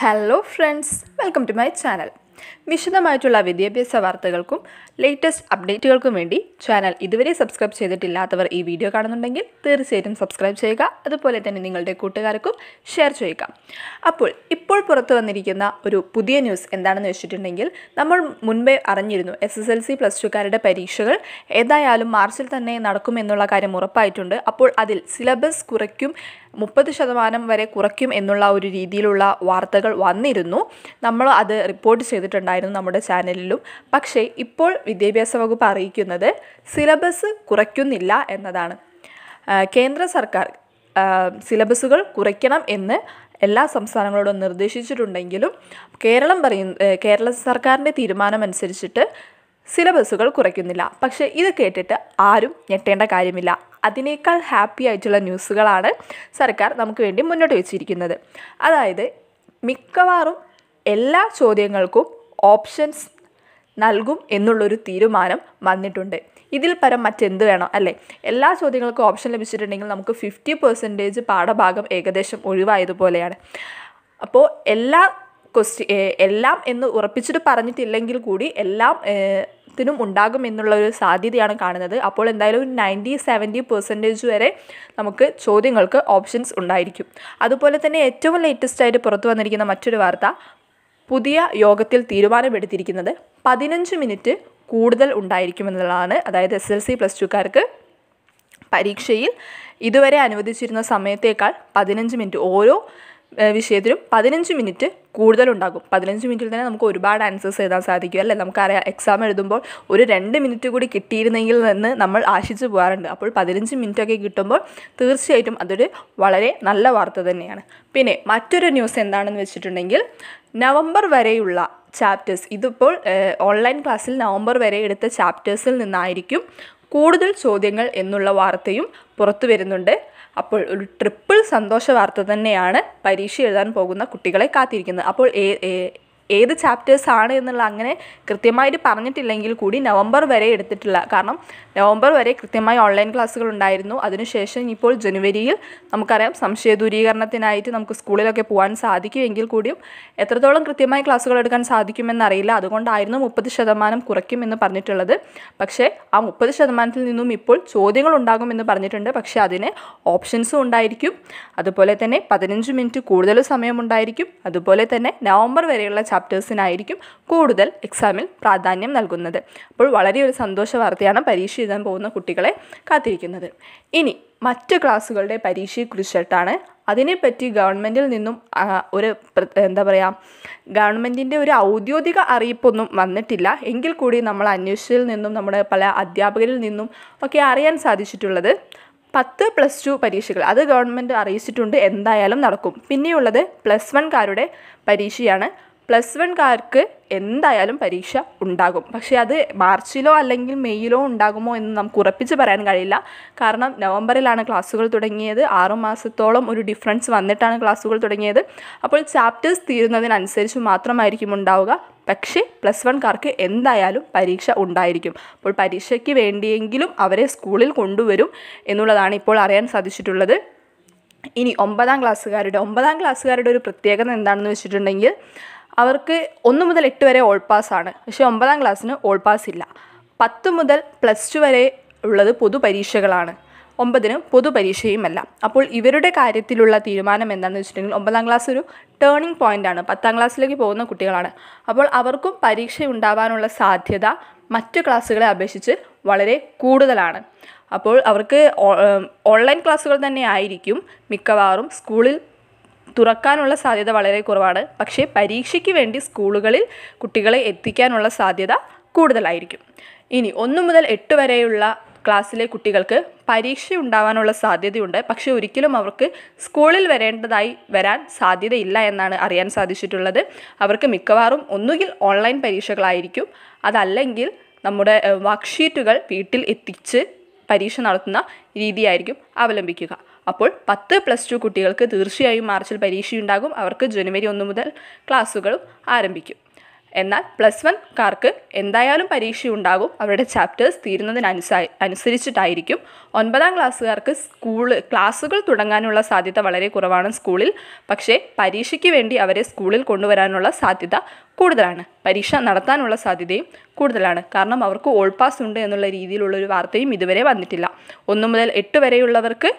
hello friends welcome to my channel വിശദമായിട്ടുള്ള വിദ്യാഭ്യാസ വാർത്തകൾക്കും ലേറ്റസ്റ്റ് അപ്ഡേറ്റുകൾക്കും വേണ്ടി ചാനൽ ഇതുവരെ സബ്സ്ക്രൈബ് ചെയ്തിട്ടില്ലാത്തവർ ഈ വീഡിയോ കാണുന്നുണ്ടെങ്കിൽ തീർച്ചയായിട്ടും സബ്സ്ക്രൈബ് ചെയ്യുക. അതുപോലെ തന്നെ നിങ്ങളുടെ കൂട്ടുകാർക്കും ഷെയർ ചെയ്യുക. അപ്പോൾ ഇപ്പോൾ പുറത്തു വന്നിരിക്കുന്ന ഒരു പുതിയ ന്യൂസ് എന്താണെന്ന് വെച്ചിട്ടുണ്ടെങ്കിൽ നമ്മൾ മുൻപേ അറിഞ്ഞിരുന്നു S S L C plus ടുക്കാരുടെ പരീക്ഷകൾ ഏതായാലും മാർച്ചിൽ തന്നെ നടക്കുമെന്നുള്ള കാര്യം ഉറപ്പായിട്ടുണ്ട്. അപ്പോൾ അതിൽ സിലബസ് കുറയ്ക്കും മുപ്പത് ശതമാനം വരെ കുറയ്ക്കും എന്നുള്ള ഒരു രീതിയിലുള്ള വാർത്തകൾ വന്നിരുന്നു. നമ്മൾ അത് റിപ്പോർട്ട് ചെയ്തിട്ടുണ്ടായിരുന്നു നമ്മുടെ ചാനലിലും. പക്ഷേ ഇപ്പോൾ വിദ്യാഭ്യാസ വകുപ്പ് അറിയിക്കുന്നത് സിലബസ് കുറയ്ക്കുന്നില്ല എന്നതാണ്. കേന്ദ്ര സർക്കാർ സിലബസുകൾ കുറയ്ക്കണം എന്ന് എല്ലാ സംസ്ഥാനങ്ങളോടും നിർദ്ദേശിച്ചിട്ടുണ്ടെങ്കിലും കേരളം പറയുന്ന കേരള സർക്കാരിന്റെ തീരുമാനമനുസരിച്ചിട്ട് സിലബസുകൾ കുറയ്ക്കുന്നില്ല. പക്ഷേ ഇത് കേട്ടിട്ട് ആരും ഞെട്ടേണ്ട കാര്യമില്ല. അതിനേക്കാൾ ഹാപ്പി ആയിട്ടുള്ള ന്യൂസുകളാണ് സർക്കാർ നമുക്ക് വേണ്ടി മുന്നോട്ട് വെച്ചിരിക്കുന്നത്. അതായത് മിക്കവാറും എല്ലാ ചോദ്യങ്ങൾക്കും ഓപ്ഷൻസ് നൽകും എന്നുള്ളൊരു തീരുമാനം വന്നിട്ടുണ്ട്. ഇതിൽ പരം മറ്റെന്ത് വേണം അല്ലേ? എല്ലാ ചോദ്യങ്ങൾക്കും ഓപ്ഷൻ ലഭിച്ചിട്ടുണ്ടെങ്കിൽ നമുക്ക് ഫിഫ്റ്റി പെർസെന്റേജ് പാഠഭാഗം ഏകദേശം ഒഴിവായതുപോലെയാണ് അപ്പോൾ എല്ലാ ക്വസ്റ്റ്യ എല്ലാം എന്ന് ഉറപ്പിച്ചിട്ട് പറഞ്ഞിട്ടില്ലെങ്കിൽ കൂടി എല്ലാം ത്തിനും ഉണ്ടാകും എന്നുള്ള ഒരു സാധ്യതയാണ് കാണുന്നത്. അപ്പോൾ എന്തായാലും ഒരു നയന്റി സെവന്റി പെർസെന്റേജ് വരെ നമുക്ക് ചോദ്യങ്ങൾക്ക് ഓപ്ഷൻസ് ഉണ്ടായിരിക്കും. അതുപോലെ തന്നെ ഏറ്റവും ലേറ്റസ്റ്റ് ആയിട്ട് പുറത്തു വന്നിരിക്കുന്ന മറ്റൊരു വാർത്ത പുതിയ യോഗത്തിൽ തീരുമാനമെടുത്തിരിക്കുന്നത് പതിനഞ്ച് മിനിറ്റ് കൂടുതൽ ഉണ്ടായിരിക്കുമെന്നുള്ളതാണ്. അതായത് എസ് എൽ സി പ്ലസ് ടുക്കാർക്ക് പരീക്ഷയിൽ ഇതുവരെ അനുവദിച്ചിരുന്ന സമയത്തേക്കാൾ പതിനഞ്ച് മിനിറ്റ് ഓരോ വിഷയത്തിലും പതിനഞ്ച് മിനിറ്റ് കൂടുതലുണ്ടാകും. പതിനഞ്ച് മിനിറ്റിൽ തന്നെ നമുക്ക് ഒരുപാട് ആൻസേഴ്സ് എഴുതാൻ സാധിക്കും അല്ലേ? നമുക്കറിയാം എക്സാം എഴുതുമ്പോൾ ഒരു രണ്ട് മിനിറ്റ് കൂടി കിട്ടിയിരുന്നെങ്കിൽ നിന്ന് നമ്മൾ ആശിച്ചു പോകാറുണ്ട്. അപ്പോൾ പതിനഞ്ച് മിനിറ്റൊക്കെ കിട്ടുമ്പോൾ തീർച്ചയായിട്ടും അതൊരു വളരെ നല്ല വാർത്ത തന്നെയാണ്. പിന്നെ മറ്റൊരു ന്യൂസ് എന്താണെന്ന് വെച്ചിട്ടുണ്ടെങ്കിൽ നവംബർ വരെയുള്ള ചാപ്റ്റേഴ്സ് ഇതിപ്പോൾ ഓൺലൈൻ ക്ലാസ്സിൽ നവംബർ വരെ എടുത്ത ചാപ്റ്റേഴ്സിൽ നിന്നായിരിക്കും കൂടുതൽ ചോദ്യങ്ങൾ എന്നുള്ള വാർത്തയും പുറത്തു വരുന്നുണ്ട്. അപ്പോൾ ഒരു ട്രിപ്പിൾ സന്തോഷ വാർത്ത തന്നെയാണ് പരീക്ഷ എഴുതാൻ പോകുന്ന കുട്ടികളെ കാത്തിരിക്കുന്നത്. അപ്പോൾ ഏത് ചാപ്റ്റേഴ്സ് ആണ് എന്നുള്ള അങ്ങനെ കൃത്യമായിട്ട് പറഞ്ഞിട്ടില്ലെങ്കിൽ കൂടി നവംബർ വരെ എടുത്തിട്ടില്ല. കാരണം നവംബർ വരെ കൃത്യമായി ഓൺലൈൻ ക്ലാസ്സുകൾ ഉണ്ടായിരുന്നു. അതിനുശേഷം ഇപ്പോൾ ജനുവരിയിൽ നമുക്കറിയാം സംശയ ദൂരീകരണത്തിനായിട്ട് നമുക്ക് സ്കൂളിലൊക്കെ പോകാൻ സാധിക്കുമെങ്കിൽ കൂടിയും എത്രത്തോളം കൃത്യമായി ക്ലാസ്സുകൾ എടുക്കാൻ സാധിക്കുമെന്നറിയില്ല. അതുകൊണ്ടായിരുന്നു മുപ്പത് ശതമാനം കുറയ്ക്കുമെന്ന് പറഞ്ഞിട്ടുള്ളത്. പക്ഷേ ആ മുപ്പത് ശതമാനത്തിൽ നിന്നും ഇപ്പോൾ ചോദ്യങ്ങൾ ഉണ്ടാകുമെന്ന് പറഞ്ഞിട്ടുണ്ട്. പക്ഷേ അതിന് ഓപ്ഷൻസും ഉണ്ടായിരിക്കും. അതുപോലെ തന്നെ പതിനഞ്ച് മിനിറ്റ് കൂടുതൽ സമയമുണ്ടായിരിക്കും അതുപോലെ തന്നെ നവംബർ വരെയുള്ള ചാപ്റ്റേഴ്സിനായിരിക്കും കൂടുതൽ എക്സാമിൽ പ്രാധാന്യം നൽകുന്നത്. അപ്പോൾ വളരെ ഒരു സന്തോഷ വാർത്തയാണ് പരീക്ഷ എഴുതാൻ പോകുന്ന കുട്ടികളെ കാത്തിരിക്കുന്നത്. ഇനി മറ്റ് ക്ലാസ്സുകളുടെ പരീക്ഷയെക്കുറിച്ചിട്ടാണ് അതിനെപ്പറ്റി ഗവൺമെന്റിൽ നിന്നും ഒരു എന്താ പറയുക ഗവൺമെന്റിന്റെ ഒരു ഔദ്യോഗിക അറിയിപ്പൊന്നും വന്നിട്ടില്ല. എങ്കിൽ കൂടി നമ്മൾ അന്വേഷിച്ചതിൽ നിന്നും നമ്മുടെ പല അധ്യാപകരിൽ നിന്നും ഒക്കെ അറിയാൻ സാധിച്ചിട്ടുള്ളത് പത്ത് പ്ലസ് ടു പരീക്ഷകൾ. അത് ഗവൺമെന്റ് അറിയിച്ചിട്ടുണ്ട് എന്തായാലും നടക്കും. പിന്നെയുള്ളത് പ്ലസ് വൺകാരുടെ പരീക്ഷയാണ്. പ്ലസ് വൺകാർക്ക് എന്തായാലും പരീക്ഷ ഉണ്ടാകും. പക്ഷേ അത് മാർച്ചിലോ അല്ലെങ്കിൽ മെയ്യിലോ ഉണ്ടാകുമോ എന്ന് നമുക്ക് ഉറപ്പിച്ച് പറയാൻ കഴിയില്ല. കാരണം നവംബറിലാണ് ക്ലാസ്സുകൾ തുടങ്ങിയത്. ആറു മാസത്തോളം ഒരു ഡിഫറൻസ് വന്നിട്ടാണ് ക്ലാസ്സുകൾ തുടങ്ങിയത്. അപ്പോൾ ചാപ്റ്റേഴ്സ് തീരുന്നതിനനുസരിച്ച് മാത്രമായിരിക്കും ഉണ്ടാവുക. പക്ഷേ പ്ലസ് വൺകാർക്ക് എന്തായാലും പരീക്ഷ ഉണ്ടായിരിക്കും. അപ്പോൾ പരീക്ഷയ്ക്ക് വേണ്ടിയെങ്കിലും അവരെ സ്കൂളിൽ കൊണ്ടുവരും എന്നുള്ളതാണ് ഇപ്പോൾ അറിയാൻ സാധിച്ചിട്ടുള്ളത്. ഇനി ഒമ്പതാം ക്ലാസ്സുകാരുടെ ഒമ്പതാം ക്ലാസ്സുകാരുടെ ഒരു പ്രത്യേകത എന്താണെന്ന് വെച്ചിട്ടുണ്ടെങ്കിൽ അവർക്ക് ഒന്ന് മുതൽ എട്ട് വരെ ഓൾ പാസ്സാണ് പക്ഷേ ഒമ്പതാം ക്ലാസ്സിന് ഓൾ പാസ് ഇല്ല. പത്ത് മുതൽ പ്ലസ് ടു വരെ ഉള്ളത് പൊതുപരീക്ഷകളാണ് ഒമ്പതിന് പൊതുപരീക്ഷയുമല്ല അപ്പോൾ ഇവരുടെ കാര്യത്തിലുള്ള തീരുമാനം എന്താണെന്ന് വെച്ചിട്ടുണ്ടെങ്കിൽ ഒമ്പതാം ക്ലാസ് ഒരു ടേണിംഗ് പോയിന്റ് ആണ്. പത്താം ക്ലാസ്സിലേക്ക് പോകുന്ന കുട്ടികളാണ്. അപ്പോൾ അവർക്കും പരീക്ഷ ഉണ്ടാവാനുള്ള സാധ്യത മറ്റു ക്ലാസ്സുകളെ അപേക്ഷിച്ച് വളരെ കൂടുതലാണ്. അപ്പോൾ അവർക്ക് ഓൺലൈൻ ക്ലാസ്സുകൾ തന്നെ ആയിരിക്കും മിക്കവാറും സ്കൂളിൽ തുറക്കാനുള്ള സാധ്യത വളരെ കുറവാണ്. പക്ഷേ പരീക്ഷയ്ക്ക് വേണ്ടി സ്കൂളുകളിൽ കുട്ടികളെ എത്തിക്കാനുള്ള സാധ്യത കൂടുതലായിരിക്കും. ഇനി ഒന്ന് മുതൽ എട്ട് വരെയുള്ള ക്ലാസ്സിലെ കുട്ടികൾക്ക് പരീക്ഷ ഉണ്ടാവാനുള്ള സാധ്യതയുണ്ട്. പക്ഷേ ഒരിക്കലും അവർക്ക് സ്കൂളിൽ വരേണ്ടതായി വരാൻ സാധ്യതയില്ല എന്നാണ് അറിയാൻ സാധിച്ചിട്ടുള്ളത്. അവർക്ക് മിക്കവാറും ഒന്നുകിൽ ഓൺലൈൻ പരീക്ഷകളായിരിക്കും. അതല്ലെങ്കിൽ നമ്മുടെ വർക്ക്ഷീറ്റുകൾ വീട്ടിൽ എത്തിച്ച് പരീക്ഷ നടത്തുന്ന രീതിയായിരിക്കും അവലംബിക്കുക. അപ്പോൾ പത്ത് പ്ലസ് ടു കുട്ടികൾക്ക് തീർച്ചയായും മാർച്ചിൽ പരീക്ഷയുണ്ടാകും. അവർക്ക് ജനുവരി ഒന്ന് മുതൽ ക്ലാസ്സുകളും ആരംഭിക്കും. എന്നാൽ പ്ലസ് വൺകാർക്ക് എന്തായാലും പരീക്ഷയുണ്ടാകും. അവരുടെ ചാപ്റ്റേഴ്സ് തീരുന്നതിനനുസ അനുസരിച്ചിട്ടായിരിക്കും. ഒൻപതാം ക്ലാസ്സുകാർക്ക് സ്കൂൾ ക്ലാസ്സുകൾ തുടങ്ങാനുള്ള സാധ്യത വളരെ കുറവാണ് സ്കൂളിൽ പക്ഷേ പരീക്ഷയ്ക്ക് വേണ്ടി അവരെ സ്കൂളിൽ കൊണ്ടുവരാനുള്ള സാധ്യത കൂടുതലാണ്. പരീക്ഷ നടത്താനുള്ള സാധ്യതയും കൂടുതലാണ്. കാരണം അവർക്ക് ഓൾ പാസ് ഉണ്ട് എന്നുള്ള രീതിയിലുള്ളൊരു വാർത്തയും ഇതുവരെ വന്നിട്ടില്ല. ഒന്ന് മുതൽ എട്ട് വരെയുള്ളവർക്ക്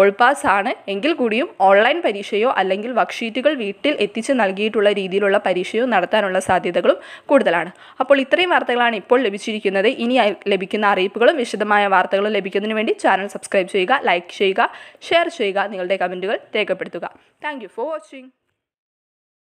ഓൾ പാസ് ആണ്. എങ്കിൽ കൂടിയും ഓൺലൈൻ പരീക്ഷയോ അല്ലെങ്കിൽ വർക്ക്ഷീറ്റുകൾ വീട്ടിൽ എത്തിച്ച് നൽകിയിട്ടുള്ള രീതിയിലുള്ള പരീക്ഷയോ നടത്താനുള്ള സാധ്യതകളും കൂടുതലാണ്. അപ്പോൾ ഇത്രയും വാർത്തകളാണ് ഇപ്പോൾ ലഭിച്ചിരിക്കുന്നത്. ഇനി ലഭിക്കുന്ന അറിയിപ്പുകളും വിശദമായ വാർത്തകളും ലഭിക്കുന്നതിന് വേണ്ടി ചാനൽ സബ്സ്ക്രൈബ് ചെയ്യുക ലൈക്ക് ചെയ്യുക ഷെയർ ചെയ്യുക നിങ്ങളുടെ കമന്റുകൾ രേഖപ്പെടുത്തുക. Thank for watching